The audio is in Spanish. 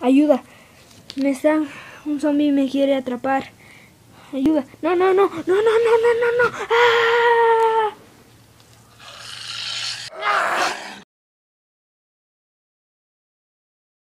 Ayuda. Me está... Un zombie me quiere atrapar. Ayuda. No, no, no, no, no, no, no, no, no.